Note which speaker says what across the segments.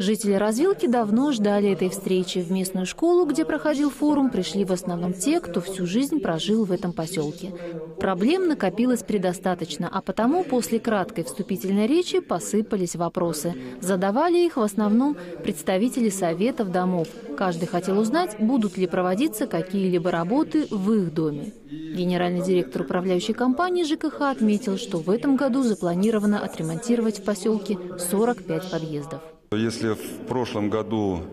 Speaker 1: Жители развилки давно ждали этой встречи. В местную школу, где проходил форум, пришли в основном те, кто всю жизнь прожил в этом поселке. Проблем накопилось предостаточно, а потому после краткой вступительной речи посыпались вопросы. Задавали их в основном представители советов домов. Каждый хотел узнать, будут ли проводиться какие-либо работы в их доме. Генеральный директор управляющей компании ЖКХ отметил, что в этом году запланировано отремонтировать в поселке 45 подъездов.
Speaker 2: Если в прошлом году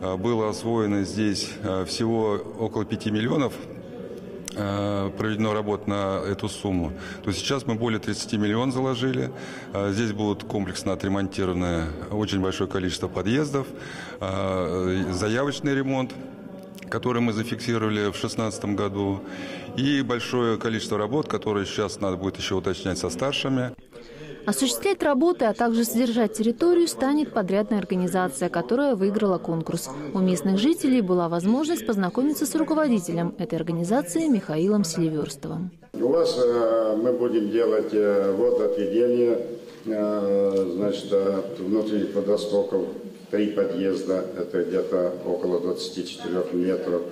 Speaker 2: э, было освоено здесь э, всего около 5 миллионов э, проведено работ на эту сумму, то сейчас мы более 30 миллионов заложили. Здесь будут комплексно отремонтированы очень большое количество подъездов, заявочный ремонт, который мы зафиксировали в 2016 году, и большое количество работ, которые сейчас надо будет еще уточнять со старшими.
Speaker 1: Осуществлять работы, а также содержать территорию станет подрядная организация, которая выиграла конкурс. У местных жителей была возможность познакомиться с руководителем этой организации Михаилом Селиверстовым.
Speaker 3: У вас э, мы будем делать э, водоотведение, э, значит, от внутренних водостоков, три подъезда, это где-то около 24 метров.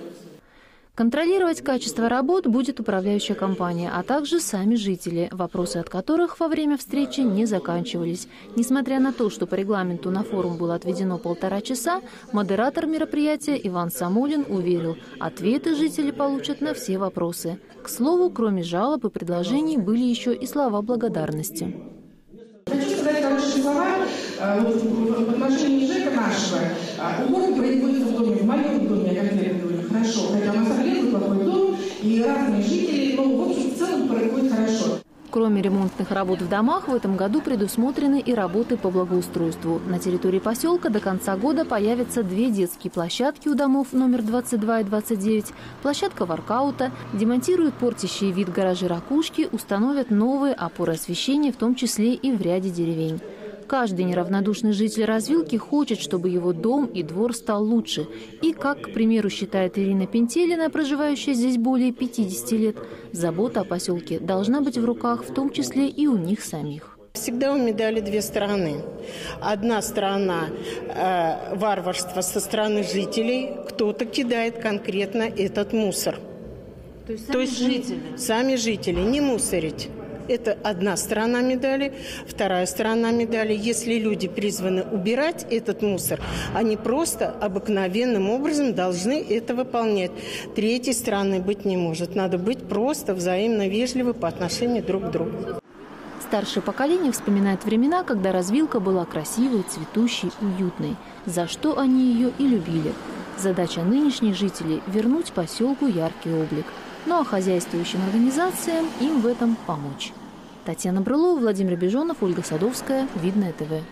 Speaker 1: Контролировать качество работ будет управляющая компания, а также сами жители, вопросы от которых во время встречи не заканчивались. Несмотря на то, что по регламенту на форум было отведено полтора часа, модератор мероприятия Иван Самолин уверил, ответы жители получат на все вопросы. К слову, кроме жалоб и предложений были еще и слова благодарности.
Speaker 4: Хочу сказать хорошие слова в отношении ЖЭКа нашего. Э, Уборка производится в доме, в моем доме, я конкретно говорю, хорошо. Хотя у нас Орлен плохой дом, и разные жители, но в общем в целом происходит хорошо.
Speaker 1: Кроме ремонтных работ в домах, в этом году предусмотрены и работы по благоустройству. На территории поселка до конца года появятся две детские площадки у домов номер 22 и 29, площадка воркаута, демонтируют портящие вид гаражи ракушки, установят новые опоры освещения, в том числе и в ряде деревень. Каждый неравнодушный житель развилки хочет, чтобы его дом и двор стал лучше. И, как, к примеру, считает Ирина Пентелина, проживающая здесь более 50 лет, забота о поселке должна быть в руках, в том числе и у них самих.
Speaker 5: Всегда у медали две стороны. Одна сторона э, варварства со стороны жителей, кто-то кидает конкретно этот мусор.
Speaker 1: То есть сами То есть, жители?
Speaker 5: Сами жители, не мусорить. Это одна сторона медали. Вторая сторона медали. Если люди призваны убирать этот мусор, они просто обыкновенным образом должны это выполнять. Третьей стороны быть не может. Надо быть просто взаимно вежливы по отношению друг к другу.
Speaker 1: Старшее поколение вспоминает времена, когда развилка была красивой, цветущей, уютной, за что они ее и любили. Задача нынешних жителей – вернуть поселку яркий облик – ну а хозяйствующим организациям им в этом помочь. Татьяна Брылова, Владимир Бежонов, Ольга Садовская, Видное ТВ.